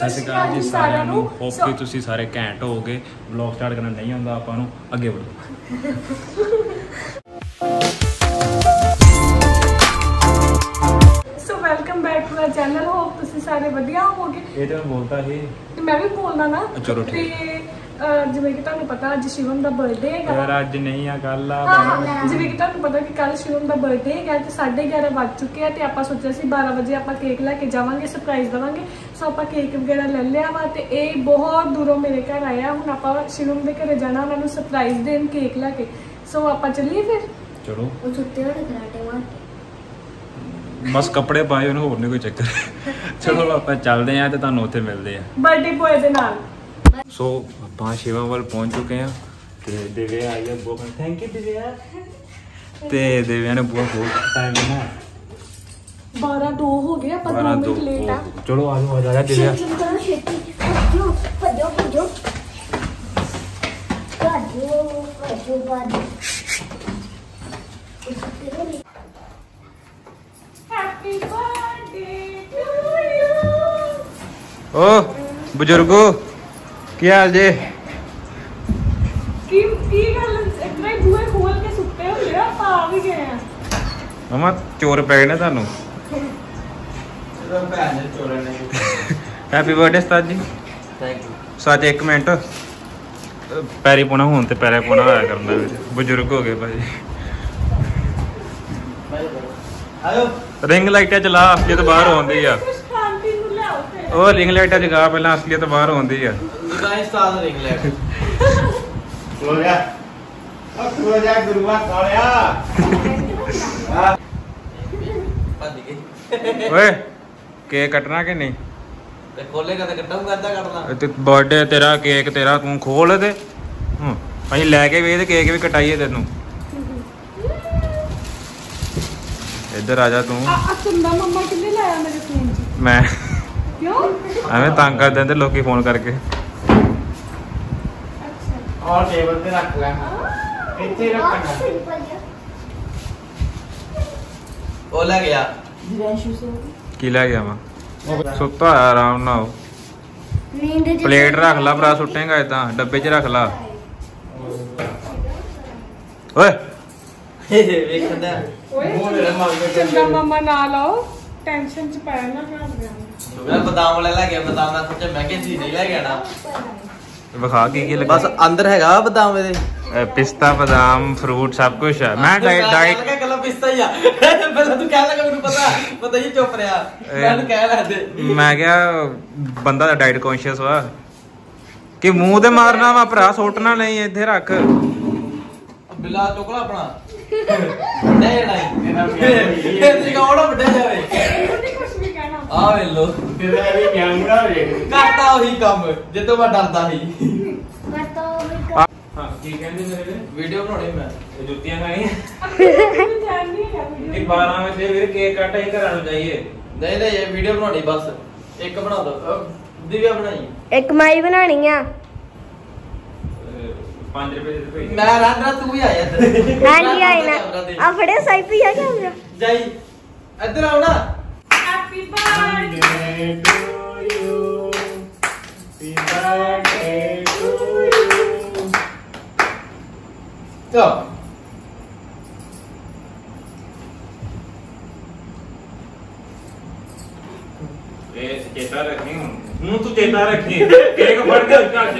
ਸਤਿ ਸ਼੍ਰੀ ਅਕਾਲ ਜੀ ਸਾਰਿਆਂ ਨੂੰ। ਹੋਪ ਕਿ ਤੁਸੀਂ ਸਾਰੇ ਘੈਂਟ ਹੋਵੋਗੇ। ਵਲੌਗ ਸਟਾਰਟ ਕਰਨਾ ਨਹੀਂ ਆਉਂਦਾ ਆਪਾਂ ਨੂੰ ਅੱਗੇ ਵਧੋ। So welcome back to our channel hope ਤੁਸੀਂ ਸਾਰੇ ਵਧੀਆ ਹੋਵੋਗੇ। ਇਹ ਤਾਂ ਮੈਂ ਬੋਲਤਾ ਸੀ। ਤੇ ਮੈਂ ਵੀ ਬੋਲਣਾ ਨਾ। ਚਲੋ ਅਹ, ਜਿਵੇਂ ਕਿ ਤੁਹਾਨੂੰ ਪਤਾ ਅੱਜ ਸ਼ਿਵਮ ਦਾ ਬਰਥਡੇ ਹੈਗਾ। ਯਾਰ ਅੱਜ ਨਹੀਂ ਆ ਕੱਲ ਆ ਹਾਂ ਜਿਵੇਂ ਕਿ ਤੁਹਾਨੂੰ ਪਤਾ ਕਿ ਕੱਲ ਸ਼ਿਵਮ ਦਾ ਬਰਥਡੇ ਹੈਗਾ ਤੇ 11:30 ਵੱਜ ਚੁੱਕੇ ਆ ਤੇ ਆਪਾਂ ਸੋਚਿਆ ਸੀ 12 ਵਜੇ ਆਪਾਂ ਕੇਕ ਲੈ ਕੇ ਜਾਵਾਂਗੇ ਸਰਪ੍ਰਾਈਜ਼ ਦਵਾਂਗੇ। ਸੋ ਆਪਾਂ ਕੇਕ ਵਗੈਰਾ ਲੈ ਲਿਆ ਵਾ ਤੇ ਇਹ ਬਹੁਤ ਦੂਰੋਂ ਮੇਰੇ ਘਰ ਆਇਆ। ਹੁਣ ਆਪਾਂ ਸ਼ਿਵਮ ਦੇ ਘਰੇ ਜਾਣਾ ਉਹਨਾਂ ਨੂੰ ਸਰਪ੍ਰਾਈਜ਼ ਦੇਣ ਕੇਕ ਲੈ ਕੇ। ਸੋ ਆਪਾਂ ਚੱਲੀਏ ਫਿਰ? ਚਲੋ। ਉਹ ਸੁੱਤੇ ਹੋਣੇ ਕਰਾਟੇ ਮਾਰ ਬਸ ਕੱਪੜੇ ਪਾਏ ਉਹਨੂੰ ਹੋਰ ਨਹੀਂ ਕੋਈ ਚੱਕਰ। ਚਲੋ ਆਪਾਂ ਚੱਲਦੇ ਆਂ ਤੇ ਤੁਹਾਨੂੰ ਉੱਥੇ ਮਿਲਦੇ ਆ ਬਰਥਡੇ ਬੋਏ ਦੇ ਨਾਲ। ਸੋ ਆਪਾਂ ਸ਼ਿਵਾ ਵੱਲ ਪਹੁੰਚ ਚੁੱਕੇ ਆ ਤੇ ਦਿਵਿਆ ਆਈ ਹੈ ਬਹੁਤ ਥੈਂਕ ਯੂ ਦਿਵਿਆ। ਤੇ ਦਿਵਿਆ ਨੇ ਬਹੁਤ ਬਹੁਤ ਟਾਈਮ ਨਾ 12 2 ਹੋ ਗਏ ਆਪਾਂ 2 12 ਮਿੰਟ ਲੇਟ ਆ। ਚਲੋ ਆ ਜਾਓ ਆ ਜਾ ਦਿਵਿਆ। ਭੱਜੋ ਭੱਜੋ ਭੱਜੋ। ਭੱਜੋ ਭੱਜੋ ਭੱਜੋ। ਹੈਪੀ ਬਰਥਡੇ ਟੂ ਯੂ ਓ ਬਜ਼ੁਰਗੋ। ਕੀ ਹਾਲ ਜੇ? ਕੀ ਕੀ ਗੱਲ? ਇਤਨਾ ਹੀ ਬੂਹੇ ਖੋਲ ਕੇ ਸੁੱਤੇ ਆ ਆਪਾਂ ਆ ਵੀ ਗਏ ਆ। ਮਮਾ ਚੋਰ ਪੈ ਗਏ ਨੇ ਤੁਹਾਨੂੰ। ਹੈਪੀ ਬਰਥਡੇ ਸਤਾਜ ਜੀ। ਥੈਂਕ ਯੂ ਸੱਚ ਇੱਕ ਮਿੰਟ। ਪੈਰੀ ਪੋਣਾ ਹੋਣ ਤੇ ਪੈਰੇ ਪੋਣਾ ਹੋਇਆ ਕਰਦਾ ਵੀਰ ਬਜ਼ੁਰਗ ਹੋ ਗਏ ਭਾਜੀ ਆਇਓ। ਰਿੰਗ ਲਾਈਟਾਂ ਚਲਾ ਅਸਲੀਅਤ ਬਾਹਰ ਆਉਂਦੀ ਆ ਕੁਛ ਖਾਣ ਪੀਣ ਨੂੰ ਲਿਆਓ ਫਿਰ ਉਹ ਰਿੰਗ ਲਾਈਟਾਂ ਜਗਾ ਪਹਿਲਾਂ ਅਸਲੀਅਤ ਬਾਹਰ ਆਉਂਦੀ ਆ। ਰਿੰਗ ਓਏ ਕੇਕ ਕੱਟਣਾ ਕਿ ਨਹੀਂ? ਤੇ ਖੋਲੇਗਾ ਤੇ ਕੱਟਾਂਗਾ ਅੱਧਾ ਕੱਟਣਾ ਤੇ ਬਰਥਡੇ ਤੇਰਾ ਕੇਕ ਤੇਰਾ ਤੂੰ ਖੋਲ ਤੇ। ਹੂੰ ਅਸੀਂ ਲੈ ਕੇ ਵੀ ਤੇ ਕੇਕ ਵੀ ਕਟਾਈਏ ਤੈਨੂੰ। ਇੱਧਰ ਆ ਜਾ ਤੂੰ। ਆ ਆ ਚੰਦਾ ਮੰਮਾ ਕਿੰਨੇ ਲਾਇਆ ਮੇਰੇ ਫੋਨ 'ਚ? ਮੈਂ ਕਿਉਂ? ਐਵੇਂ ਤੰਗ ਕਰ ਦਿੰਦੇ ਲੋਕੀ ਫੋਨ ਕਰਕੇ। ਅੱਛਾ ਔਰ ਟੇਬਲ ਤੇ ਰੱਖ ਲੈ ਇੱਥੇ ਰੱਖਣਾ। ਉਹ ਲੈ ਗਿਆ। ਕੀ ਲੈ ਗਿਆ ਵਾ? ਸੁੱਤਾ ਆਰਾਮ ਨਾਲ। ਪਲੇਟ ਰੱਖ ਲਾ ਭਰਾ ਸੁੱਟੇਗਾ ਇਦਾਂ ਡੱਬੇ 'ਚ ਰੱਖ ਲਾ। ਓਏ! ਵੇਖਣ ਦਾ। ਓਏ ਚੰਦਾ ਮੰਮਾ ਨਾ ਲਾਓ ਟੈਨਸ਼ਨ 'ਚ ਪੈ ਨਾ ਘਰ ਦੇ ਮੈਂ ਬਦਾਮ ਵਾਲਾ ਲੈ ਗਿਆ ਬਦਾਮ ਦਾ ਸੋਚਿਆ ਮੈਂ ਕਿਹਾ ਚੀਜ਼ ਨਹੀਂ ਲੈ ਗਿਆ ਨਾ ਵਿਖਾ ਕੀ ਕੀ ਲੱਗਾ ਬਸ ਅੰਦਰ ਹੈਗਾ ਬਦਾਮ ਇਹਦੇ ਅਹ ਪਿਸਤਾ ਬਦਾਮ ਫਰੂਟ ਸਭ ਕੁਝ ਹੈ ਮੈਂ ਡਾਈਟ ਲੱਗਾ ਗੱਲਾਂ ਪਿਸਤਾ ਹੀ ਆ ਪਹਿਲਾਂ ਤੂੰ ਕਹਿ ਲੱਗਾ ਮੈਨੂੰ ਪਤਾ ਪਤਾ ਹੀ ਚੁੱਪ ਰਿਹਾ ਮੈਂ ਉਹਨੂੰ ਕਹਿ ਲੈ ਦੇ ਮੈਂ ਕਿਹਾ ਬੰਦਾ ਦਾ ਡਾਈਟ ਕੌਨਸ਼ੀਅਸ ਵਾ ਕਿ ਮੂੰਹ ਤੇ ਮਾਰਨਾ ਵਾ ਭਰਾ ਸੁੱਟਣਾ ਨਹੀਂ ਇੱਥੇ ਰੱਖ ਬਿੱਲਾ ਚੁੱਕ ਲਾ ਆਪਣਾ ਨਹੀਂ ਨਹੀਂ। ਇਹ ਤਰੀਕਾ ਉਹਦਾ ਵੱਡਾ ਜਾਵੇ ਆ ਵੇ ਲੋ ਤੇਰਾ ਵੀ ਗਿਆਂਗਾ ਵੇ ਕਰਤਾ ਉਹੀ ਕੰਮ ਜਿੱਦੋਂ ਮੈਂ ਡਰਦਾ ਸੀ। ਮੈਂ ਤਾਂ ਵੀ ਹਾਂ ਕੀ ਕਹਿੰਦੇ ਮੇਰੇ ਵੀਡੀਓ ਬਣਾਉਣੀ ਮੈਂ। ਇਹ ਜੁੱਤੀਆਂ ਖਾਣੀਆਂ? ਇਹ ਵੀਡੀਓ 12 ਵਜੇ ਵੀਰ ਕੇਕ ਕੱਟ ਅਸੀਂ ਘਰਾਂ ਨੂੰ ਜਾਈਏ। ਨਹੀਂ ਨਹੀਂ ਇਹ ਵੀਡੀਓ ਬਣਾਉਣੀ ਬਸ। ਇੱਕ ਬਣਾ ਦੋ। ਦਿਵਿਆ ਬਣਾਈ। ਇੱਕ ਮਾਈ ਬਣਾਣੀ ਆ। 5 ਰੁਪਏ ਦੇ ਭੇਜ ਮੈਂ ਰਾਂਦਰਾ ਤੂੰ ਹੀ ਆਇਆ ਇੱਧਰ। ਹਾਂਜੀ ਆਈ ਨਾ ਆ ਫੜੇ ਸਾਈਪੀ ਆ ਕੈਮਰਾ ਜਾਈ। ਇੱਧਰ ਆਓ ਨਾ happy birthday birthday to you. Happy birthday to you. ਚੋ ਇਹ ਚੇਤਾ ਰੱਖੀ ਹੁਣ ਹੁਣ ਤੂੰ ਚੇਤਾ ਰੱਖੀ ਕੇਕ ਫੜ ਕੇ ਘਰ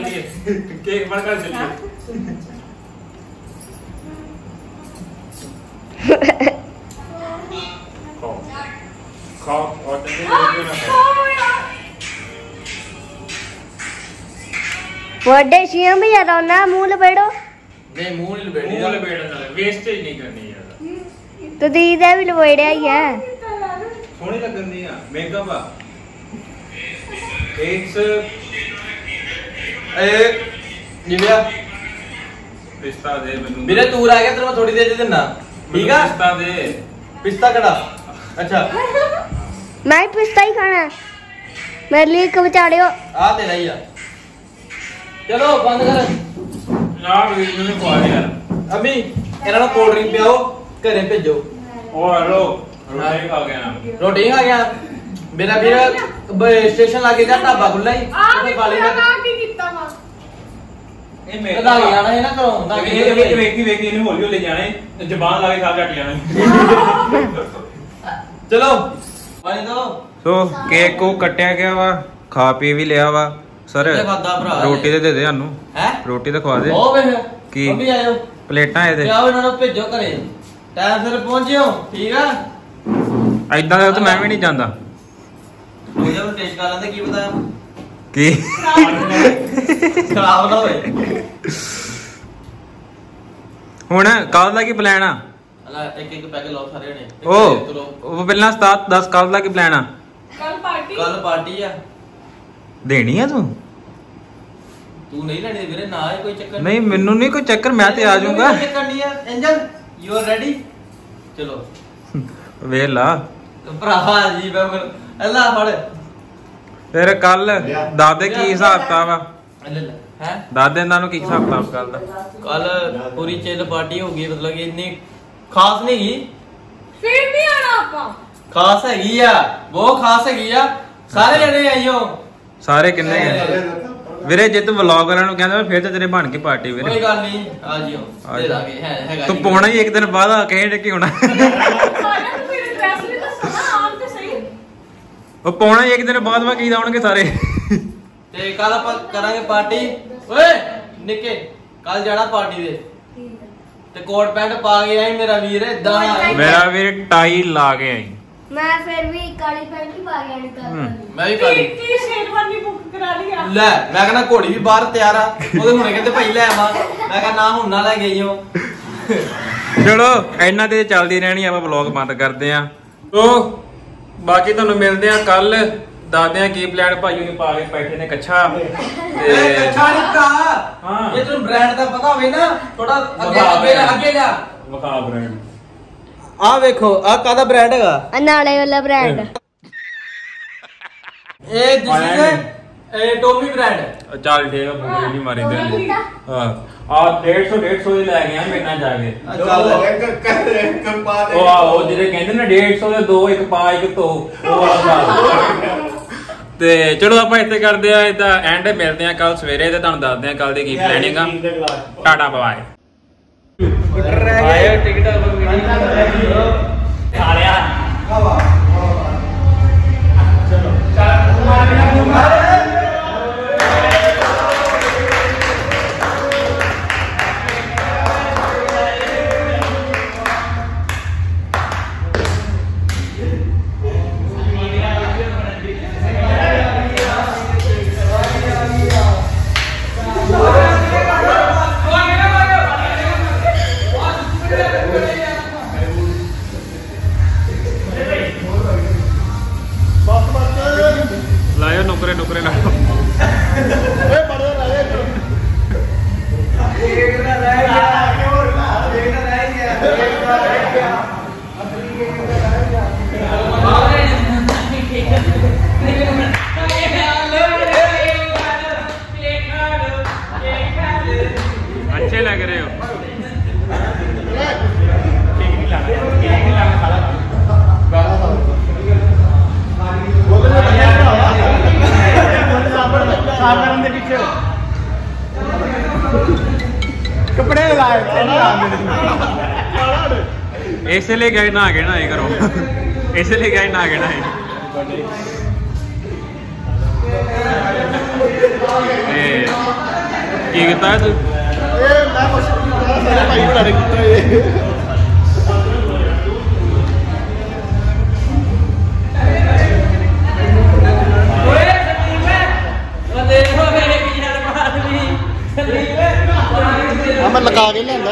ਵੱਡੇ ਸ਼ੀਮ ਵੀ ਰੋਣਾ ਮੂੰਹ ਲਪੇੜੋ। ਨਹੀਂ ਮੂੰਹ ਨਹੀਂ ਲਬੇੜੀ ਮੂੰਹ ਲਪੇੜਨ ਨਾਲ ਵੇਸਟੇਜ ਨਹੀਂ ਕਰਨੀ ਯਾਰ। ਤੇ ਦੀ ਦਾ ਵੀ ਲਪੇੜਿਆ ਹੀ ਆ। ਸੋਹਣੀ ਲੱਗਣ ਦੀ ਆ ਮੇਕਅਪ ਆ। ਇਟਸ ਏ ਦਿਵਿਆ ਪਿਸਤਾ ਦੇ ਮੈਨੂੰ। ਵੀਰੇ ਤੂੰ ਆ ਗਿਆ ਤੈਨੂੰ ਮੈਂ ਥੋੜੀ ਦੇਰ ਚ ਦਿੰਨਾ ਠੀਕ ਆ? ਪਿਸਤਾ ਦੇ। ਪਿਸਤਾ ਕੜਾ ਅੱਛਾ। ਮੈਂ ਪਿਸਤਾ ਹੀ ਖਾਣਾ। ਮੇਰੇ ਲਈ ਇੱਕ ਵਿਚਾੜਿਓ ਆ ਤੇਰਾ ਹੀ ਆ। ਚਲੋ ਬੰਦ ਕਰ। ਯਾਰ ਵੀਰ ਮੈਨੂੰ ਖਵਾ ਦੇ ਯਾਰ ਅਮੀ ਇਹਨਾਂ ਨੂੰ ਕੋਲਡ ਡਰਿੰਕ ਪਿਆਓ ਘਰੇ ਭੇਜੋ। ਉਹ ਹੈਲੋ ਰੋਟੀ ਖਾ ਗਿਆ ਨਾ ਰੋਟੀ ਖਾ ਗਿਆ ਮੇਰਾ ਵੀਰ ਸਟੇਸ਼ਨ ਲਾਗੇ ਜਾ ਢਾਬਾ ਖੁੱਲਾ ਹੀ ਵੀ ਵਾਲੇ ਨਾ ਕੀ ਕੀਤਾ ਵਾ। ਇਹ ਮੇਰੇ ਕਦਾ ਜਾਣਾ ਇਹ ਨਾ ਕਰੋ ਨਾ ਇਹ ਵੇਖੀ ਵੇਖੀ ਇਹਨੂੰ ਹੌਲੀ ਹੌਲੀ ਜਾਣਾ ਹੈ ਜ਼ਬਾਨ ਲਾ ਕੇ ਖਾ ਚੱਟ ਜਾਣਾ ਚਲੋ। ਪਾਣੀ ਦੋ। ਸੋ ਕੇਕ ਕੋ ਕੱਟਿਆ ਗਿਆ ਵਾ ਖਾ ਪੀ ਵੀ ਲਿਆ ਵਾ। ਸਰ? ਰੋਟੀ ਤੇ ਦੇ ਦੇ ਸਾਨੂੰ। ਹੈ? ਰੋਟੀ ਤਾਂ ਖਵਾ ਦੇ। ਉਹ ਵੇ ਕੀ? ਮੰਮੀ ਆਇਓ। ਪਲੇਟਾਂ ਇਹਦੇ। ਆਓ ਇਹਨਾਂ ਨੂੰ ਭੇਜੋ ਘਰੇ। ਟਾਈਮ ਸਿਰ ਪਹੁੰਚਿਓ ਠੀਕ ਆ? ਐਦਾਂ ਦਾ ਤਾਂ ਮੈਂ ਵੀ ਨਹੀਂ ਜਾਂਦਾ। ਉਹ ਜਦੋਂ ਟੇਸਟ ਕਰ ਲੈਂਦੇ ਕੀ ਪਤਾ? ਕੀ? ਖਰਾਬ ਨਾ ਹੋਵੇ ਹੁਣ ਕੱਲ ਦਾ ਕੀ ਪਲਾਨ ਆ? ਇੱਕ ਇੱਕ ਪੈਕ ਲਾਓ ਸਾਰੇ ਨੇ। ਉਹ ਉਹ ਪਹਿਲਾਂ 7 10 ਕੱਲ ਦਾ ਕੀ ਪਲਾਨ ਆ? ਕੱਲ ਪਾਰਟੀ ਕੱਲ ਪਾਰਟੀ ਆ। ਦੇਣੀ ਆ ਤੂੰ? ਤੂੰ ਨਹੀਂ ਲੈਣੀ ਵੀਰੇ ਨਾ ਇਹ ਕੋਈ ਚੱਕਰ। ਨਹੀਂ ਮੈਨੂੰ ਨਹੀਂ ਕੋਈ ਚੱਕਰ ਮੈਂ ਤੇ ਆ ਜਾਊਂਗਾ। ਚੱਕਰ ਨਹੀਂ ਆ। ਐਂਜਲ ਯੂ ਆਰ ਰੈਡੀ ਚਲੋ। ਵੇਖ ਲਾ। ਭਰਾ ਜੀ ਮੈਂ ਅੱਲਾ ਫੜ। ਫਿਰ ਕੱਲ ਦਾਦੇ ਕੀ ਹਿਸਾਬ ਲੈ ਲੈ। ਹੈ? ਦਾਦੇ ਇਹਨਾਂ ਨੂੰ ਕੀ ਹਿਸਾਬ ਕਿਤਾਬ ਕੱਲ ਦਾ ਕੱਲ ਪੂਰੀ ਚਿੱਲ ਪਾਰਟੀ ਹੋ ਗਈ ਮਤਲਬ ਕਿ ਇੰਨੀ ਖਾਸ ਨਹੀਂ ਗਈ। ਫਿਰ ਵੀ ਆਣਾ ਆਪਾਂ। ਖਾਸ ਹੈਗੀ ਆ ਬਹੁਤ ਖਾਸ ਹੈਗੀ ਆ। ਸਾਰੇ ਜਣੇ ਆਈਓ ਸਾਰੇ ਕਿੰਨੇ ਆ? ਵੀਰੇ ਜੇ ਤੂੰ ਵਲੌਗ ਵਾਲਿਆਂ ਨੂੰ ਕਹਿੰਦਾ ਫਿਰ ਤਾਂ ਤੇਰੇ ਬਣ ਕੇ ਪਾਰਟੀ ਕੋਈ ਵੀਰੇ ਗੱਲ ਨਹੀਂ ਆ ਜਿਓ। ਦੇ। ਦਾਂਗੇ ਹੈ ਹੈਗਾ ਤੂੰ। ਪਾਉਣਾ ਹੀ ਇੱਕ ਦਿਨ ਬਾਅਦ ਆ ਕੇ ਕਿ ਹੋਣਾ। ਉਹ ਪਾਉਣਾ ਹੀ ਇੱਕ ਦਿਨ ਬਾਅਦ ਵਾ ਕੀ ਆਉਣਗੇ ਸਾਰੇ। ਤੇ ਕੱਲ ਆਪਾਂ ਕਰਾਂਗੇ ਪਾਰਟੀ ਓਏ ਨਿੱਕੇ ਕੱਲ ਜਾਣਾ ਪਾਰਟੀ ਦੇ ਤੇ ਕੋਟ ਪੈਂਟ ਪਾ ਕੇ ਆਈ ਮੇਰਾ ਵੀਰ ਇਦਾਂ ਮੇਰਾ ਵੀਰ ਟਾਈ ਲਾ ਕੇ ਆਈ। ਮੈਂ ਫਿਰ ਵੀ ਕਾਲੀ ਪੈਂਟ ਹੀ ਪਾ ਹੂੰ। ਕਰ ਮੈਂ ਵੀ ਕੀ ਪਾਲੀ ਕੀ ਸ਼ੇਰਵਾਨੀ ਬੁੱਕ ਕਰਾ ਲਈ ਆ? ਲੈ ਮੈਂ ਕਹਿੰਦਾ ਘੋੜੀ ਵੀ ਬਾਹਰ ਤਿਆਰ ਆ। ਉਹਦੇ ਹੁਣੇ ਕਹਿੰਦੇ ਭਾਈ ਲੈ ਆਵਾ। ਮੈਂ ਕਹਿੰਦਾ ਨਾ ਹੁਣ ਨਾ ਲੈ ਗਈ ਹੋ ਚਲੋ ਇਹਨਾਂ ਤੇ ਚੱਲਦੀ ਰਹਿਣੀ ਆਪਾਂ ਵਲੌਗ ਬੰਦ ਕਰਦੇ ਆ। ਸੋ ਬਾਕੀ ਤੁਹਾਨੂੰ ਮਿਲਦੇ ਆ ਕੱਲ ਦਾਦੇ ਆ ਕੀ ਪਲਾਨ ਭਾਈ ਨੇ ਪਾ ਕੇ ਬੈਠੇ ਨੇ ਕੱਛਾ। ਤੇ ਕੱਛਾ ਨਹੀਂ ਭਰਾ ਹਾਂ। ਇਹ ਤੈਨੂੰ ਬ੍ਰਾਂਡ ਦਾ ਪਤਾ ਹੋਵੇ ਨਾ ਥੋੜਾ ਅੱਗੇ ਵਿਖਾ ਅੱਗੇ brand। ਅੱਗੇ ਲਿਆ। ਵਿਖਾ ਬ੍ਰਾਂਡ ਆ ਵੇਖੋ ਆ ਕਾਦਾ ਬ੍ਰਾਂਡ ਹੈਗਾ? ਨਾਲੇ ਵਾਲਾ ਬ੍ਰਾਂਡ ਇਹ। ਦਿਸ ਇਹ ਟੋਮੀ ਬ੍ਰਾਂਡ ਚੱਲ ਠੀਕ ਆ ਨਹੀਂ ਮਾਰੀ ਦੇ ਹਾਂ। ਆ 150 150 ਦੇ ਲੈ ਗਿਆ ਮੇਰੇ ਨਾਲ ਜਾ ਕੇ। ਉਹ ਆ ਉਹ ਜਿਹੜੇ ਕਹਿੰਦੇ ਨੇ 150 ਦੇ ਦੋ ਇੱਕ ਪਾ ਇੱਕ ਧੋ ਉਹ ਵਾਲਾ ਹਿਸਾਬ। ਤੇ ਚਲੋ ਆਪਾਂ ਇੱਥੇ ਕਰਦੇ ਆ ਇਹਦਾ ਐਂਡ ਮਿਲਦੇ ਆ ਕੱਲ ਸਵੇਰੇ ਤੇ ਤੁਹਾਨੂੰ ਦੱਸਦੇ ਆ ਕੱਲ ਦੀ ਕੀ ਪਲੈਨਿੰਗ ਆ। ਟਾਟਾ ਬਾਏ ਆਇਆ ਟਿਕਟ ਸਾਲਿਆ ਲਾਇਓ इसलिए गए ना आगे ना ये करो इसलिए गए ना आगे ना ये ਤੇ ਕੀ ਕੀਤਾ ਤੂੰ ਇਹ ਮੈਂ ਕੁਛ ਸਾਰੇ ਭਾਈ ਬਣਾ ਦੇ ਕੀਤਾ ਇਹ ਉਹ ਦੇਖੋ ਮੇਰੇ ਕੀ ਯਾਰ ਬਾਤ ਵੀ ਚੱਲੀ ਵੇ ਆ ਮੈਂ ਲਗਾ ਕੇ ਲਿਆਂਦਾ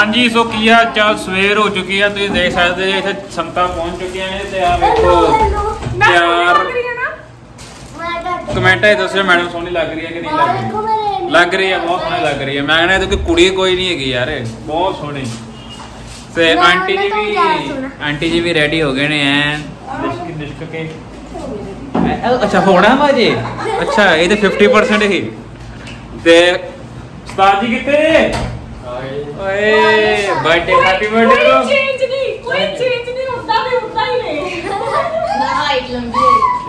ਹਾਂਜੀ ਸੋ ਕੀ ਆ ਚਾਲ? ਸਵੇਰ ਹੋ ਚੁੱਕੀ ਆ ਤੁਸੀਂ ਦੇਖ ਸਕਦੇ ਜੇ ਇੱਥੇ ਸੰਤਾ ਪਹੁੰਚ ਚੁੱਕੀਆਂ ਨੇ ਤੇ ਆ ਵੇਖੋ ਮੈਂ ਤਿਆਰ। ਲੱਗ ਰਹੀ ਆ ਨਾ? ਕਮੈਂਟਾਂ 'ਚ ਦੱਸਿਓ ਮੈਡਮ ਸੋਹਣੀ ਲੱਗ ਰਹੀ ਹੈ ਕਿ ਨਹੀਂ ਲੱਗ ਰਹੀ? ਲੱਗ ਰਹੀ ਹੈ ਬਹੁਤ ਸੋਹਣੀ ਲੱਗ ਰਹੀ ਹੈ। ਮੈਂ ਕਹਿੰਦਾ ਤਾਂ ਕੁੜੀ ਕੋਈ ਨਹੀਂ ਹੈਗੀ ਯਾਰ ਬਹੁਤ ਸੋਹਣੀ। ਤੇ ਨਾ, ਆਂਟੀ ਜੀ ਵੀ। ਆਂਟੀ ਜੀ ਵੀ ਰੈਡੀ ਹੋ ਗਏ ਨੇ ਐਨ। ਲਿਸ਼ਕ ਲਿਸ਼ਕ ਕੇ। ਐ- ਅੱਛਾ ਹੋਣਾ ਵਾਜੇ ਅੱਛਾ ਇਹ ਤਾਂ 50% ਹੀ। ਤੇ ਉਸਤਾਦ ਜੀ ਕਿੱਥੇ ਓਏ ਬਰਥਡੇ ਹੈਪੀ ਕੋਈ ਬਰਥਡੇ ਚੇਂਜ ਨਹੀਂ ਕੋਈ ਚੇਂਜ ਨਹੀਂ ਹੁੰਦਾ ਵੀ ਹੁੰਦਾ ਹੀ ਨੇ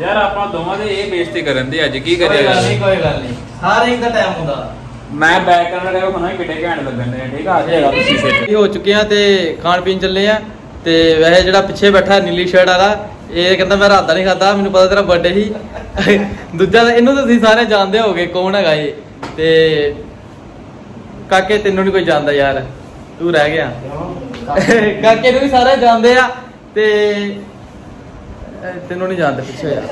ਯਾਰ ਆਪਾਂ ਦੋਵਾਂ ਦੇ ਇਹ ਬੇਇੱਜ਼ਤੀ ਕਰਨ ਦੀ ਅੱਜ ਕੀ ਕੋਈ ਕਰਿਆ ਗੱਲ ਨਹੀਂ ਕੋਈ ਗੱਲ ਨਹੀਂ। ਹਰ ਇੱਕ ਦਾ ਟਾਈਮ ਹੁੰਦਾ। ਮੈਂ ਬੈਕ ਕਰਨ ਲੱਗਾ ਹੁਣਾ ਕਿੱਡੇ ਘੈਂਟ ਲੱਗਣ ਦੇ ਠੀਕ ਆ? ਆ ਜਾਏਗਾ ਤੁਸੀਂ ਸਿੱਟ ਇਹ ਹੋ ਚੁੱਕੇ ਆ ਤੇ ਖਾਣ ਪੀਣ ਚੱਲੇ ਆ। ਤੇ ਵੈਸੇ ਜਿਹੜਾ ਪਿੱਛੇ ਬੈਠਾ ਨੀਲੀ ਸ਼ਰਟ ਵਾਲਾ ਇਹ ਕਹਿੰਦਾ ਮੈਂ ਰਾਤ ਦਾ ਨਹੀਂ ਖਾਦਾ ਮੈਨੂੰ ਪਤਾ ਤੇਰਾ ਬਰਥਡੇ ਸੀ। ਦੂਜਾ ਇਹਨੂੰ ਤਾਂ ਤੁਸੀਂ ਸਾਰੇ ਜਾਣਦੇ ਹੋਗੇ ਕੌਣ ਹੈਗਾ ਇਹ। ਤੇ ਕਾਕੇ ਤੈਨੂੰ ਨਹੀਂ ਕੋਈ ਜਾਣਦਾ ਯਾਰ। ਤੂੰ ਰਹਿ ਗਿਆ। ਕਾਕੇ ਨੂੰ ਵੀ ਸਾਰੇ ਜਾਣਦੇ ਆ ਤੇ ਤੈਨੂੰ ਨਹੀਂ ਜਾਣਦੇ ਪਿੱਛੇ ਯਾਰ।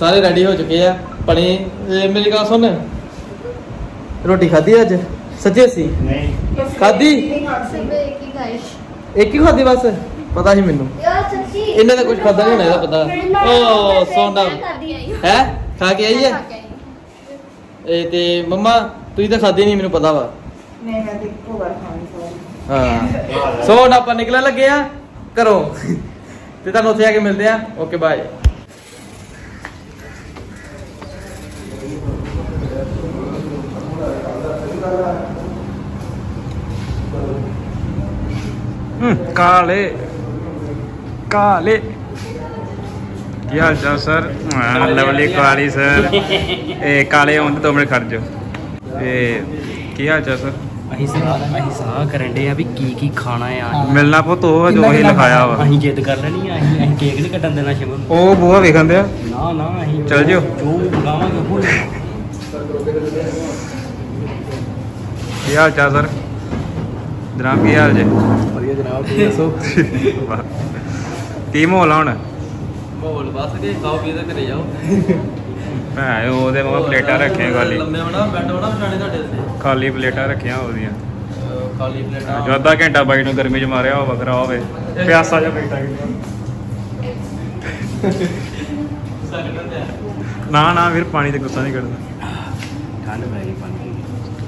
ਸਾਰੇ ਰੈਡੀ ਹੋ ਚੁੱਕੇ ਆ। ਪਣੀ ਇਹ ਮੇਰੀ ਗੱਲ ਸੁਣ। ਰੋਟੀ ਖਾਧੀ ਅੱਜ? ਸੱਚੇ ਸੀ ਨਹੀਂ। ਖਾਧੀ? ਇੱਕ ਹੀ ਖਾਧੀ ਬਸ? ਪਤਾ ਸੀ ਮੈਨੂੰ। ਇਹਨੇ ਤਾਂ ਕੁਝ ਖਾਧਾ ਨਹੀਂ ਹੋਣਾ ਇਹਦਾ ਪਤਾ। ਓ ਸੋਨਾ ਹੈ? ਖਾ ਕੇ ਆਈ ਹੈ ਇਹ ਤੇ ਮੰਮਾ ਤੁਸੀਂ ਤਾਂ ਖਾਧੀ ਨਹੀਂ ਮੈਨੂੰ ਪਤਾ ਵਾ। ਮੈਂ ਕਦੇ ਇੱਕੋ ਵਾਰ ਖਾਣੀ ਸੋ ਹਾਂ। ਸੋ ਹੁਣ ਆਪਾਂ ਨਿਕਲਣ ਲੱਗੇ ਆ ਘਰੋਂ। ਤੇ ਤੁਹਾਨੂੰ ਉੱਥੇ ਆ ਕੇ ਮਿਲਦੇ ਆ। Okay bye. ਕਾਲੇ। ਕਾਲੇ। ਕੀ ਹਾਲ ਚਾਲ ਸਰ? ਲਵਲੀ ਕਾਲੀ ਸਰ। ਇਹ ਕਾਲੇ ਤੇ ਦੋ ਮਿੰਟ ਖੜ ਜਾਓ। ਇਹ ਕੀ ਹਾਲ ਚਾਲ ਸਰ? ਅਸੀਂ ਸਲਾਹ ਅਸੀਂ ਸਲਾਹ ਕਰਨ ਦੇ ਆ ਵੀ ਕੀ ਕੀ ਖਾਣਾ ਆ ਮਿਲਣਾ ਪੁੱਤ ਉਹ ਜੋ ਹੀ ਲਿਖਾਇਆ ਵਾ। ਅਸੀਂ ਜਿੱਦ ਕਰ ਲੈਣੀ ਆ ਅਸੀਂ ਅਸੀਂ ਕੇਕ ਨਹੀਂ ਕੱਟਣ ਦੇਣਾ ਸ਼ਿਵਮ। ਉਹ ਬੂਹਾ ਵੇਖਣ ਦਿਆ ਨਾ ਨਾ ਅਸੀਂ ਚੱਲ ਜਿਓ। ਜੋ ਮੰਗਾਵਾਂਗੇ ਉਹ ਕੀ ਹਾਲ ਚਾਲ ਸਰ? ਜਨਾਬ ਕੀ ਹਾਲ ਜੇ? ਵਧੀਆ ਜਨਾਬ ਤੁਸੀਂ ਦੱਸੋ। ਕੀ ਮਾਹੌਲ ਹੁਣ? ਮਾਹੌਲ ਬਸ ਕੇ ਖਾਓ ਪੀ ਤੇ ਘਰੇ ਜਾਓ। ਭੈ ਉਹਦੇ ਮਗਰ ਪਲੇਟਾਂ ਰੱਖੀਆਂ ਖਾਲੀ। ਲੰਮੇ ਹੋਣਾ ਬੈੱਡ ਹੋਣਾ ਪਛਾਣੇ ਤੁਹਾਡੇ ਉੱਤੇ ਖਾਲੀ ਪਲੇਟਾਂ ਰੱਖੀਆਂ ਉਹਦੀਆਂ। ਖਾਲੀ ਪਲੇਟਾਂ। ਜੋ ਅੱਧਾ ਘੰਟਾ ਬਾਈ ਨੂੰ ਗਰਮੀ 'ਚ ਮਾਰਿਆ ਉਹ ਵੱਖਰਾ ਹੋਵੇ। ਪਿਆਸਾ ਜਿਹਾ ਬੈਠਾ ਨਾ ਨਾ ਵੀਰ ਪਾਣੀ ਤੇ ਗੁੱਸਾ ਨਹੀਂ ਕਰਦਾ ਠੰਡ ਪੈ ਗਈ ਪਾਣੀ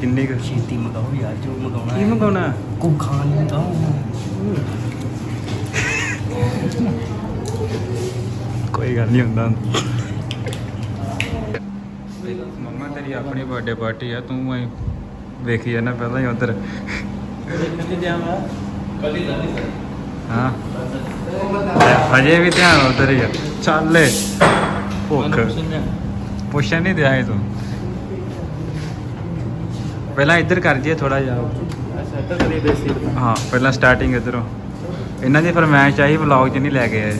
ਕਿੰਨੀ ਕੁ? ਛੇਤੀ ਮੰਗਾਓ ਯਾਰ ਜੋ ਮੰਗਾਉਣਾ ਕੀ ਮੰਗਾਉਣਾ? ਕੋ ਖਾਣ ਨੂੰ ਮੰਗਾਓ ਕੋਈ ਗੱਲ ਨਹੀਂ ਹੁੰਦਾ। ਤੇਰੀ ਆਪਣੀ ਬਰਥਡੇ ਪਾਰਟੀ ਆ ਤੂੰ ਐ ਵੇਖੀ ਜਾਣਾ ਪਹਿਲਾਂ ਹੀ ਉਧਰ। ਹਾਂ। ਹਜੇ ਵੀ ਧਿਆਨ ਉਧਰ ਹੀ ਆ। ਚੱਲ ਭੁੱਖ। ਪੁੱਛਣ ਨਹੀਂ ਦਿਆ ਇਹ ਤੂੰ। ਪਹਿਲਾਂ ਇੱਧਰ ਕਰ ਜੀਏ ਥੋੜਾ ਜਿਹਾ। ਹਾਂ ਪਹਿਲਾਂ ਸਟਾਰਟਿੰਗ ਇੱਧਰੋਂ। ਇਹਨਾਂ ਦੀ ਫਰਮਾਇਸ਼ ਆਹੀ ਵਲੌਗ 'ਚ ਨਹੀਂ ਲੈ ਕੇ ਆਏ।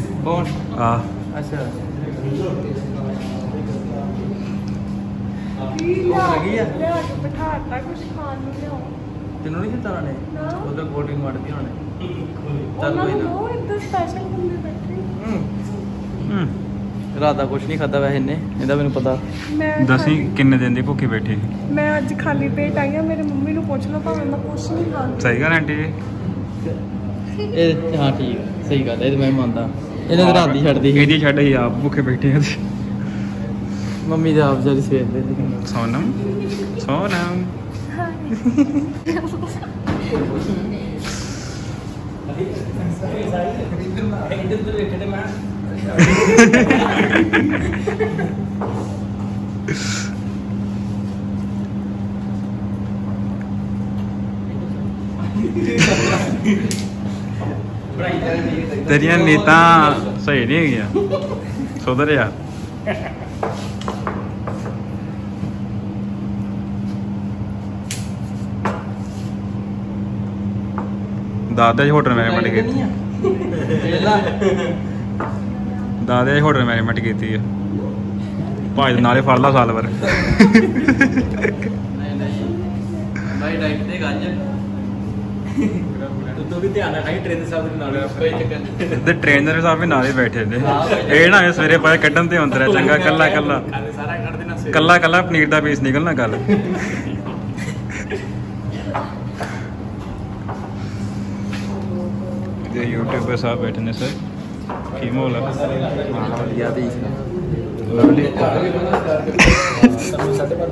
ਆ ਅੱਛਾ। ਲੱਗੀ ਆ? ਲਿਆ ਕੇ ਬਿਠਾਤਾ ਕੁਝ ਖਾਣ ਨੂੰ ਲਿਆਓ ਤੈਨੂੰ ਨਹੀਂ ਦਿੱਤਾ ਉਹਨੇ ਨਾ। ਉਧਰ ਕੋਟਿੰਗ ਮਾਰਦੀ ਉਹਨੇ ਚੱਲ ਉਹਨਾਂ ਕੋਈ ਨੂੰ ਨਾ। ਉਹ ਇੱਦਾਂ ਸਪੈਸ਼ਲ ਬੰਦੇ ਬੈਠੇ। ਹੂੰ। ਰਾਤ ਦਾ ਕੁਝ ਨਹੀਂ ਖਾਦਾ ਵੈਸੇ ਇਹਨੇ ਇਹਦਾ ਮੈਨੂੰ ਪਤਾ। ਮੈਂ ਦਸੀ ਖਾਲੀ- ਕਿੰਨੇ ਦਿਨ ਦੀ ਭੁੱਖੀ ਬੈਠੀ ਸੀ। ਮੈਂ ਅੱਜ ਖਾਲੀ ਪੇਟ ਆਈ ਆ ਮੇਰੇ ਮੰਮੀ ਨੂੰ ਪੁੱਛ ਲਓ ਭਾਵੇਂ ਮੈਂ ਕੁਛ ਨਹੀਂ ਖਾਂਦੀ ਸਹੀ ਗੱਲ ਆਂਟੀ ਜੀ? ਇਹ ਹਾਂ ਠੀਕ ਸਹੀ ਗੱਲ ਹੈ ਇਹ ਤਾਂ ਮੈਂ ਮੰਨਦਾ। ਇਹਨੇ ਤਾਂ ਰਾਤ ਦੀ ਛੱਡਦੀ ਸੀ। ਇਹਦੀ ਛੱਡ ਹੀ ਆਪ ਭੁੱਖੇ ਬੈਠੇ ਆ। ਮੰਮੀ ਦਾ ਆਪ ਜਾਰੀ ਸਵੇਰ ਦੇ ਸੋਨਮ ਸੋਨਮ। ਤੇਰੀਆਂ ਨੀਤਾਂ ਸਹੀ ਨਹੀਂ ਹੈਗੀਆਂ। ਸੁਧਰ ਯਾਰ। ਦਾਦਾ ਜੀ ਹੋਟਲ ਮੈਨੇਜਮੈਂਟ ਕੀਤੀ। ਦਾਦਾ ਜੀ ਹੋਟਲ ਮੈਨੇਜਮੈਂਟ ਕੀਤੀ ਹੈ ਭਾਈ ਦੇ ਨਾਲੇ ਫੜ ਲਾ ਸਾਲ ਨਹੀਂ ਬਾਈ ਡਾਈਟ ਤੇ ਗੱਜ ਤੂੰ ਵੀ ਧਿਆਨ ਰੱਖਾਈ ਟ੍ਰੇਨ ਸਾਹਿਬ ਦੇ ਨਾਲ। ਕੋਈ ਚੱਕਰ ਨਹੀਂ ਤੇ ਟ੍ਰੇਨਰ ਸਾਹਿਬ ਵੀ ਨਾਲੇ ਬੈਠੇ ਨੇ। ਇਹ ਨਾ ਸਵੇਰੇ ਪਾਏ ਕੱਢਣ ਤੇ ਹੁੰਦਰਾ ਚੰਗਾ ਕੱਲਾ ਕੱਲਾ। ਕੱਲਾ ਕੱਲਾ ਪਨੀਰ ਦਾ ਪੀਸ ਨਿਕਲਣਾ ਕੱਲ ਯੂਟਿਊਬਰ ਸਾਹਿਬ ਬੈਠੇ ਨੇ ਸਰ। ਕੀ ਮੋਲ ਆ? ਵਧੀਆ ਦੀ ਲਵਲੀ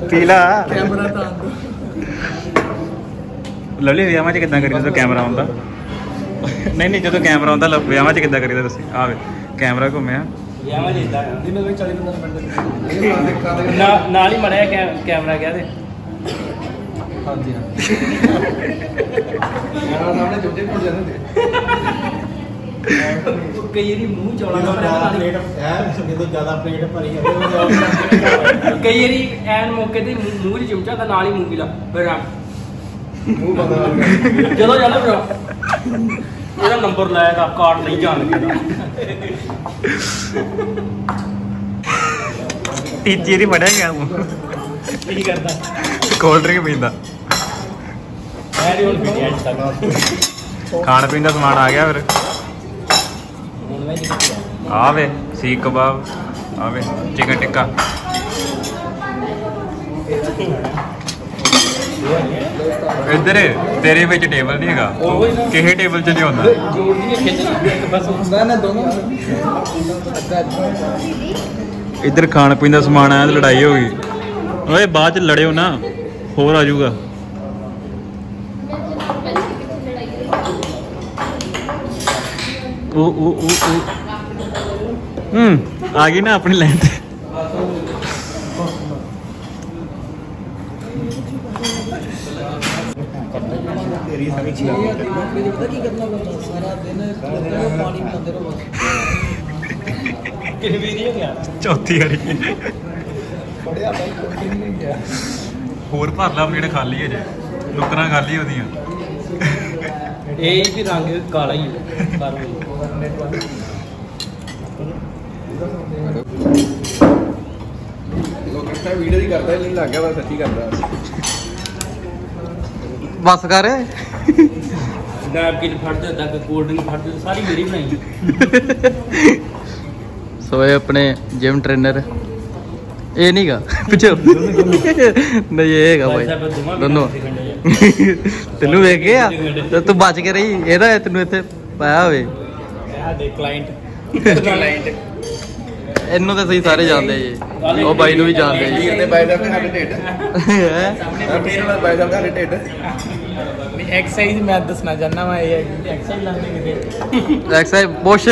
ਪੀਲਾ। ਲਵਲੀ ਵਿਆਹਾਂ 'ਚ ਕਿੱਦਾਂ ਕਰੀਦਾ ਜਦੋਂ ਕੈਮਰਾ ਆਉਂਦਾ? ਨਹੀਂ ਨਹੀਂ ਜਦੋਂ ਕੈਮਰਾ ਆਉਂਦਾ ਲ- ਵਿਆਹਾਂ 'ਚ ਕਿੱਦਾਂ ਕਰੀਦਾ ਤੁਸੀਂ? ਆਵੇ ਕੈਮਰਾ ਘੁੰਮਿਆ। ਨਾਲ ਹੀ ਮੜਿਆ ਕੈਮਰਾ ਗਿਆ ਤੇ? ਹਾਂਜੀ ਹਾਂ ਯਾਰ ਸਾਹਮਣੇ ਜੁੱਤੇ ਪੁੱਟ ਜਾਂਦੇ ਕਈ ਵਾਰੀ ਮੂੰਹ ਚੌੜਾ ਜਦੋਂ ਜ਼ਿਆਦਾ ਪਲੇਟ ਹੈ ਜਦੋਂ ਜ਼ਿਆਦਾ ਪਲੇਟ ਭਰੀ ਹੈ ਕਈ ਵਾਰੀ ਐਨ ਮੌਕੇ ਤੇ ਮੂੰਹ ਮੂੰਹ 'ਚ ਚਮਚਾ ਤਾਂ ਨਾਲ ਹੀ ਮੂੰਹ ਪੀਲਾ ਫਿਰ ਆ। ਮੂੰਹ ਬੰਦ ਹੋ ਗਿਆ ਜਦੋਂ ਜਾਣਾ ਫਿਰ ਇਹਦਾ ਨੰਬਰ ਲਾਏਗਾ ਕਾਰਡ ਨਹੀਂ ਜਾਣ ਦੇਣਾ। ਤੀਜੀ ਦੀ ਫੜਿਆ ਗਿਆ ਮੂੰਹ ਕੀ ਕਰਦਾ? ਕੋਲਡ ਡਰਿੰਕ ਪੀਂਦਾ। ਮੈਂ ਨਹੀਂ ਹੁਣ ਪੀਣੀ ਅੱਜ ਤੱਕ। ਖਾਣ ਪੀਣ ਦਾ ਸਮਾਨ ਆ ਗਿਆ ਫਿਰ। ਹੁਣ ਮੈਂ ਨਹੀਂ ਆਵੇ ਸੀਖ ਕਬਾਬ, ਆਵੇ, ਚਿਕਨ ਟਿੱਕਾ। ਇੱਧਰ, ਤੇਰੇ ਵਿੱਚ ਟੇਬਲ ਨਹੀਂ ਹੈਗਾ। ਕਿਸੇ ਟੇਬਲ 'ਚ ਨਹੀਂ ਹੁੰਦਾ ਜੋੜ ਦੀ ਖਿੱਚ ਬਸ ਹੁੰਦਾ ਨਾ ਦੋਨੋਂ ਇੱਧਰ ਖਾਣ ਪੀਣ ਦਾ ਸਮਾਨ ਆਇਆ ਲੜਾਈ ਹੋ ਗਈ। ਓਏ, ਬਾਅਦ 'ਚ ਲੜਿਓ ਨਾ, ਹੋਰ ਆ ਜਾਊਗਾ। ਉਹ ਉਹ ਉਹ ਉਹ। ਹੂੰ, ਆ ਗਈ ਨਾ ਆਪਣੀ ਲਾਈਨ ਤੇ ਤੇਰੀ ਸਾਰੀ ਚੀਜ਼ਾਂ ਪਤਾ ਕੀ ਕਰਨਾ ਪੈਂਦਾ ਸਾਰਾ ਦਿਨ ਪਾਣੀ ਪੀਂਦੇ ਰਹੋ ਬਸ ਕਿੰਨੀ ਵੀ ਨਹੀਂ ਚੌਥੀ ਵਾਰੀ ਪੜਿਆ ਬਾਈ ਕੋਈ ਨਹੀਂ ਗਿਆ ਹੋਰ ਭਰ ਲਾ ਪਲੇਟ ਖਾਲੀ ਹੈ ਜੇ। ਨੁਕਰਾਂ ਖਾਲੀ ਉਹਦੀਆਂ। ਇਹ ਵੀ ਰੰਗ ਕਾਲਾ ਹੀ ਹੈ ਪਰ ਲੋਕ ਕਹਿੰਦਾ ਵੀਡੀਓ ਦੀ ਕਰਦਾ ਨਹੀਂ ਲੱਗ ਗਿਆ ਮੈਂ ਸੱਚੀ ਕਰਦਾ। ਬਸ ਕਰ। ਨੈਪਕਿਨ ਫੜ ਦੇ ਤੱਕ ਕੋਲਡ ਡਰਿੰਕ ਫੜ ਦੇ ਸਾਰੀ ਮੇਰੀ ਬਣਾਈ। ਸੋ ਇਹ ਆਪਣੇ ਜਿਮ ਟ੍ਰੇਨਰ। ਇਹ ਨਹੀਂਗਾ ਪਿੱਛੇ। ਨਹੀਂ ਇਹ ਹੈਗਾ ਭਾਈ ਦੋਨੋਂ। ਤੈਨੂੰ ਵੇਖ ਗਿਆ ਤੇ ਤੂੰ ਬਚ ਕੇ ਰਹੀ ਇਹਦਾ ਤੈਨੂੰ ਇੱਥੇ ਪਾਇਆ ਹੋਵੇ। ਦੇ ਕਲਾਇੰਟ ਕਲਾਇੰਟ ਇਹਨੂੰ ਤਾਂ ਸਹੀ ਸਾਰੇ ਜਾਣਦੇ ਜੀ। ਉਹ ਬਾਈ ਨੂੰ ਵੀ ਜਾਣਦੇ ਜੀ। ਵੀਰ ਦੇ ਬਾਈ ਦਾ ਸਾਡੇ ਢਿੱਡ। ਹੈਂ? ਵੀਰ ਨਾਲ ਬਾਈ ਦਾ ਸਾਡੇ ਢਿੱਡ। ਐਕਸਰਸਾਈਜ਼ ਮੈਂ ਦੱਸਣਾ ਚਾਹੁੰਦਾ ਮੈਂ ਇਹ ਐਕਸਰਸਾਈਜ਼ ਲਾਣੇ ਕਿਤੇ? ਐਕਸਾਈਜ਼ ਪੁਸ਼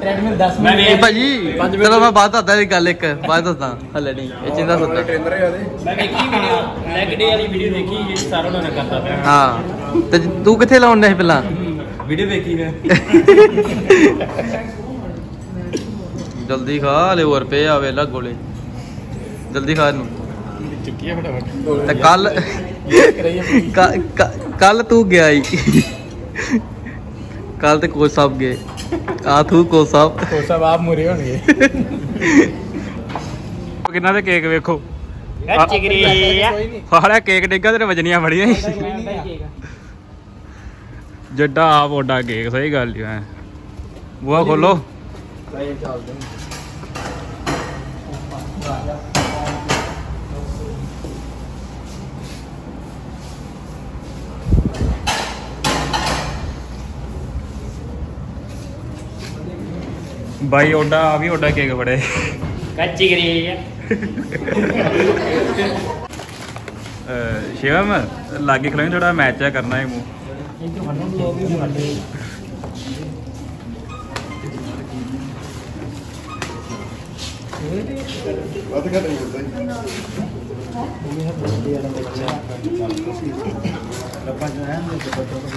ਟ੍ਰੈਡਮਿਲ 10 ਇਹ ਮਿੰਟ ਭਾਜੀ ਚਲੋ ਮੈਂ ਬਾਅਦ ਦੱਸਦਾ ਇਹ ਗੱਲ ਇੱਕ ਬਾਅਦ ਦੱਸਦਾ ਹਲੇ ਨਹੀਂ ਇਹ ਚਿੰਦਾ ਸੱਤਾ ਟ੍ਰੇਨਰ ਹੈ ਉਹਦੇ। ਮੈਂ ਵੇਖੀ ਵੀਡੀਓ ਲੈਗ ਡੇ ਵਾਲੀ ਵੀਡੀਓ ਦੇਖੀ ਇਹ ਸਾਰਾ ਉਹਨਾਂ ਨੇ ਕਰਦਾ ਪਿਆ। ਹਾਂ ਤੇ ਤੂੰ ਕਿੱਥੇ ਲਾਉਣ ਸੀ ਪਹਿਲਾਂ? ਵੀਡੀਓ ਵੇਖੀ ਮੈਂ। ਜਲਦੀ ਖਾ ਹਲੇ ਹੋਰ ਪਏ ਆ ਵੇਲਾ ਗੋਲੇ। ਜਲਦੀ ਖਾ ਇਹਨੂੰ। ਚੁੱਕੀ ਫਟਾਫਟ। ਤੇ ਕੱਲ ਕੱਲ ਤੂੰ ਗਿਆ ਹੀ ਕੱਲ ਤੇ ਕੋਚ ਸਾਹਿਬ ਗਏ। ਆ ਤੂੰ ਕੋਚ ਸਾਹਿਬ। ਉਹ ਸਭ ਆਪ ਮੁਰੇ ਹੋਣਗੇ। ਕਿੰਨਾ ਦੇ ਕੇਕ ਵੇਖੋ। ਚਿਗਰੀ ਫਾੜਿਆ ਕੇਕ ਡੇਗਾ ਤੇ ਵਜਨੀਆਂ ਫੜੀਆਂ ਸੀ ਜੱਡਾ ਆਪ ਓਡਾ ਕੇਕ ਸਹੀ ਗੱਲ ਹੀ ਹੈ ਬੂਆ ਖੋਲੋ। ਬਾਈ ਓਡਾ ਆ ਵੀ ਓਡਾ ਕੇਕ ਫੜੇ ਕੱਚੀ ਗਰੀ ਅਹ ਸ਼ਿਵਮ ਲਾਗੇ ਖਲੋਈ ਥੋੜਾ ਮੈਚ ਆ ਕਰਨਾ ਹੈ ਮੂੰਹ। ਵੱਧ ਘੱਟ ਨਹੀਂ ਹੁੰਦਾ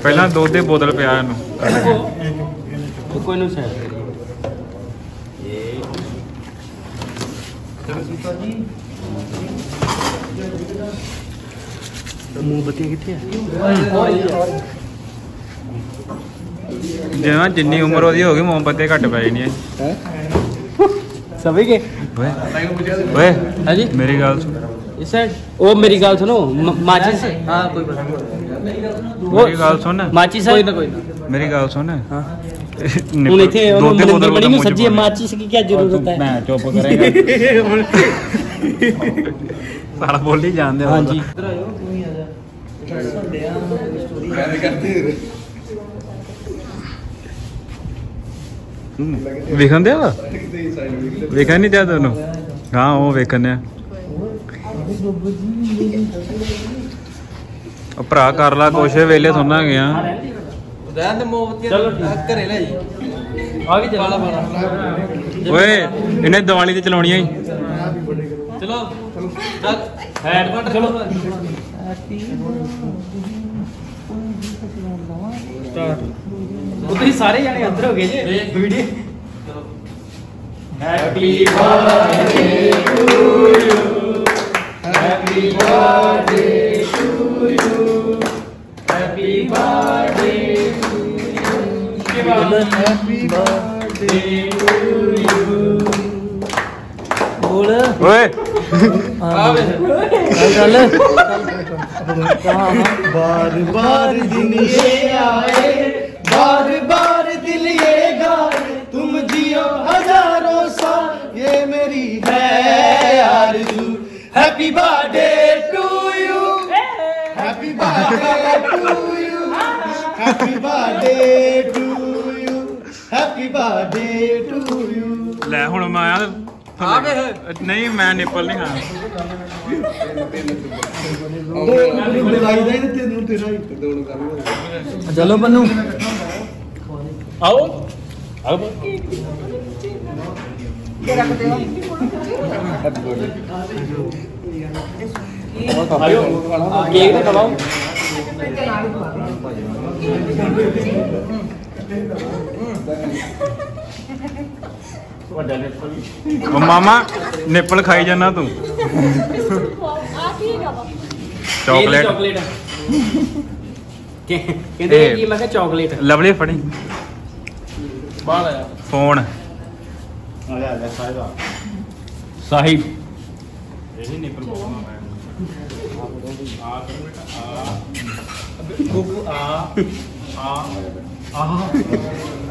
ਪਹਿਲਾਂ ਦੁੱਧ ਦੀ ਬੋਤਲ ਪਿਆ ਇਹਨੂੰ। ਕੋਈ ਨੂੰ ਸੈਰ ਕਰੀ ਮੋਮਬੱਤੀਆਂ ਕਿੱਥੇ ਆ? ਜਿਵੇਂ ਜਿੰਨੀ ਉਮਰ ਉਹਦੀ ਹੋ ਗਈ ਮੋਮਬੱਤੀ ਘੱਟ ਪੈ ਜਾਣੀ ਹੈ ਸਭੀ ਕੇ ਓਏ ਓਏ ਹਾਂਜੀ? ਮੇਰੀ ਗੱਲ ਸੁਣ। ਇਸ ਸਾਈਡ ਉਹ ਮੇਰੀ ਗੱਲ ਸੁਣੋ ਮਾਚਿਸ ਹਾਂ ਕੋਈ ਬਾਤ ਮੇਰੀ ਗੱਲ ਸੁਣ। ਮਾਚਿਸ ਕੋਈ ਨਾ ਕੋਈ ਨਾ। ਮੇਰੀ ਗੱਲ ਸੁਣ। ਹਾਂ। ਹੁਣ ਇੱਥੇ ਬੋਤਲ ਬਣੀ ਨੂੰ ਸੱਜੀ। ਮਾਚਿਸ ਕੀ ਕੀ ਜ਼ਰੂਰਤ ਹੈ? ਮੈਂ ਚੁੱਪ ਕਰੇਗਾ। ਸਾਲਾ ਬੋਲੀ ਜਾਂਦੇ ਹੋ ਹਾਂਜੀ ਗੱਲ ਕਰਦੇ ਵੇਖਣ ਦਿਆ ਵਾ? ਵੇਖਣ ਨਹੀਂ ਦਿਆ ਤੈਨੂੰ? ਹਾਂ ਉਹ ਵੇਖਣ ਆ ਉਹ ਭਰਾ ਕਰ ਲਾ ਕੁਛ ਵੇਲੇ ਸੁਣਨਾ ਗਿਆ। ਰਹਿਣ ਦੇ ਮੋਮਬਤੀਆਂ ਚਲੋ ਘਰੇ ਲੈ ਜੀ। ਆ ਵੀ ਚੱਲ ਪਾਣਾ। ਓਏ ਇਹਨੇ ਦੀਵਾਲੀ ਤੇ ਚਲਾਉਣੀਆਂ ਹੀ ਚਲੋ। ਚੱਲ। ਹੈਡ ਚਲੋ। ਉਧਰ ਹੀ ਸਾਰੇ ਜਾਣੇ ਅੰਦਰ ਹੋ ਗਏ ਜੇ ਵੀਡੀਓ ਓਏ ਆ ਵੇ बार बार दिन ये आए बार बार दिल ये गाए तुम जियो हजारों साल ये मेरी है आरज़ू happy birthday to you happy birthday to you happy birthday to you happy birthday to you ਲੈ ਹੁਣ ਮੈਂ ਆ ਆ ਨਹੀਂ ਮੈਂ ਨਿਪਲ ਨਹੀਂ ਖਾਣਾ ਬੁਲਾਈ ਦਾ ਤੈਨੂੰ ਤੇਰਾ ਹੀ ਚਲੋ ਬੰਨੂ ਆਓ ਆਓ। ਆਇਓ। ਕੇਕ ਤਾਂ ਖਵਾਓ। ਉਹ ਮਾਮਾ ਨਿਪਲ ਖਾਈ ਜਾਣਾ ਤੂੰ। ਆ। ਕੀ ਹੈਗਾ ਵਾ ਚਾਕਲੇਟ ਚਾਕਲੇਟ ਕਹਿੰਦੇ ਕੀ ਮੈਂ ਕਿਹਾ ਚਾਕਲੇਟ ਲਵਲੀ ਫੜੀ। ਬਾਹਰ ਆਇਆ ਫੋਨ। ਆ ਆ ਜਾ ਸਾਹਿਬਾ ਸਾਹਿਬ। ਇਹੀ ਨਿਪਲ ਬਸ ਸਾਰਾ ਤੂੰ ਜਾ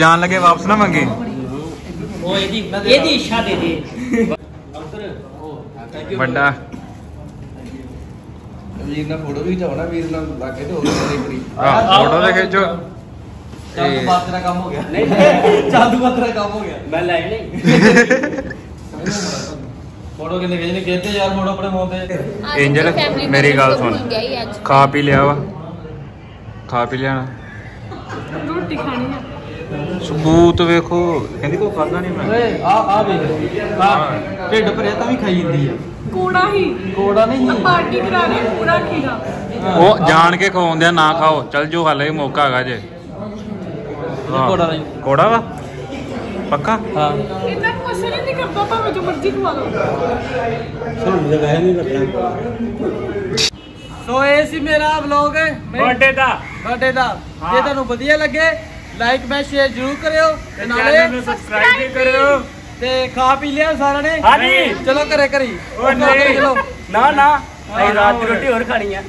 ਜਾਣ ਲਗੇ ਵਾਪਸ ਨਾ ਮੰਗੇ। ਉਹ ਇਹਦੀ ਇਹਦੀ ਇੱਛਾ ਦੇ ਦੇ। ਅੰਦਰ ਉਹ ਥੈਂਕ ਵੱਡਾ। ਵੀਰ ਨਾਲ ਫੋਟੋ ਵੀ ਚਾਉਣਾ ਵੀਰ ਨਾਲ ਲਾਗੇ ਤੇ ਹੋ ਗਈ ਕਰੀ ਆਹ ਫੋਟੋ ਦੇ ਖਿੱਚੋ। ਚਾਦੂ ਇਹ- ਬਾਤ ਦਾ ਕੰਮ ਹੋ ਗਿਆ। ਨਹੀਂ ਚਾਦੂ ਬਾਤ ਦਾ ਕੰਮ ਹੋ ਗਿਆ। ਮੈਂ ਲੈ ਨਹੀਂ। ਫੋਟੋ ਕਿੰਨੇ ਖਿੱਚਣੀ? ਕਹਿੰਦੇ ਯਾਰ ਫੋਟੋ ਆਪਣੇ ਮੂੰਹ ਤੇ। ਐਂਜਲ ਮੇਰੀ ਗੱਲ ਸੁਣ। ਖਾ ਪੀ ਲਿਆ ਵਾ। ਖਾ ਪੀ ਲਿਆ? ਰੋਟੀ ਖਾਣੀ ਆ। ਸਬੂਤ ਵੇਖੋ। ਕਹਿੰਦੀ ਕੋਈ ਖਾਦਾ ਨਹੀਂ ਮੈਂ। ਓਏ ਆ ਆ ਵੇ ਆ ਢਿੱਡ ਭਰਿਆ ਤਾਂ ਵੀ ਖਾਈ ਜਾਂਦੀ ਆ। ਕੂੜਾ ਹੀ। ਕੋੜਾ ਨਹੀਂ। ਪਾਰਟੀ ਕਰਾ ਰਹੇ ਕੂੜਾ ਖੀਰਾ। ਉਹ ਜਾਣ ਕੇ ਖਵਾਉਂਦੇ ਆ ਨਾ ਖਾਓ। ਚੱਲ ਜੋ ਹਾਲੇ ਮੌਕਾ ਹੈਗਾ ਜੇ। ਕੋੜਾ ਨਹੀਂ। ਕੋੜਾ ਵਾ? ਪੱਕਾ? ਹਾਂ। ਇਹਨਾਂ ਨੂੰ ਅਸਰ ਹੀ ਨਹੀਂ ਕਰਦਾ ਭਾਵੇਂ ਜੋ ਮਰਜ਼ੀ ਖਵਾ ਲਓ। ਸੋ ਇਹ ਸੀ ਮੇਰਾ ਵਲੌਗ ਬਰਥਡੇ ਦਾ। ਬਰਥਡੇ ਦਾ। ਜੇ ਤੁਹਾਨੂੰ ਵਧੀਆ ਲੱਗੇ ਲਾਈਕ ਮੈਂ ਸ਼ੇਅਰ ਜ਼ਰੂਰ ਕਰਿਓ ਤੇ ਨਾਲੇ ਸਬਸਕ੍ਰਾਈਬ ਵੀ ਕਰਿਓ। ਤੇ ਖਾ ਪੀ ਲਿਆ ਸਾਰਿਆਂ ਨੇ। ਹਾਂਜੀ। ਚਲੋ ਘਰੇ ਘਰੀ। ਓ ਨਹੀਂ। ਚਲੋ। ਨਾ ਨਾ। ਅਸੀਂ ਰਾਤ ਦੀ ਰੋਟੀ ਹੋਰ ਖਾਣੀ ਆ।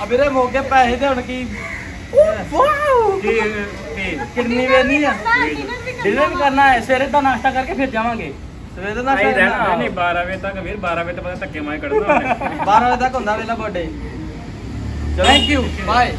ਆ ਵੀਰੇ ਮੋਗੇ ਪੈਸੇ ਤੇ ਹੁਣ ਕੀ? ਕੀ ਕੀ? ਕਿੰਨੀ ਵੇਨੀ ਆ। ਡਿਨਰ ਕਰਨਾ ਹੈ। ਸਵੇਰੇ ਦਾ ਨਾਸ਼ਤਾ ਕਰਕੇ ਫਿਰ ਜਾਵਾਂਗੇ। ਸਵੇਰ ਦਾ ਰਹਿਣਾ ਨਾਸ਼ਤਾ ਨਹੀਂ 12 ਵਜੇ ਤੱਕ ਫਿਰ 12 ਵਜੇ ਤੋਂ ਬਾਅਦ ਧੱਕੇ ਮਾਰ ਕੱਢਣਾ 12 ਵਜੇ ਤੱਕ ਹੁੰਦਾ ਵੇਲਾ ਬਰਥਡੇ ਥੈਂਕ ਯੂ ਬਾਏ